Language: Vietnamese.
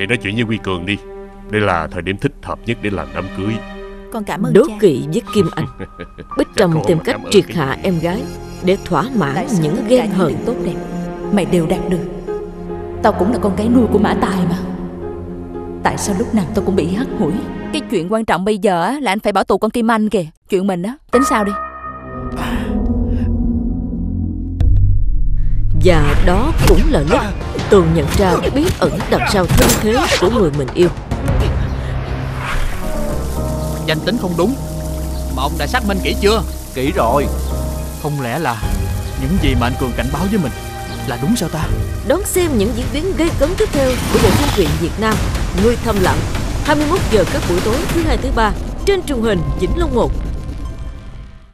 Vậy nói chuyện với Quy Cường đi. Đây là thời điểm thích hợp nhất để làm đám cưới. Con cảm ơn Đố cha. kỵ với Kim Anh. Bích Dạ, tìm con cách triệt cái- hạ em gái Để thỏa mãn Tại sao những tất cả ghen hờn. điều tốt đẹp? Mày đều đạt được. Tao cũng là con gái nuôi của Mã Tài mà. Tại sao lúc nào tao cũng bị hắt hủi? Cái chuyện quan trọng bây giờ á, là anh phải bảo tù con Kim Anh kìa. Chuyện mình á Tính sao đi? Và đó cũng là lúc Tường nhận ra bí ẩn đằng sau thân thế của người mình yêu. Danh tính không đúng. Mà ông đã xác minh kỹ chưa? Kỹ rồi. Không lẽ là Những gì mà anh Cường cảnh báo với mình Là đúng sao ta? Đón xem những diễn biến gây cấn tiếp theo của bộ phim truyện Việt Nam Người thầm lặng 21 giờ các buổi tối thứ hai thứ ba trên truyền hình Vĩnh Long 1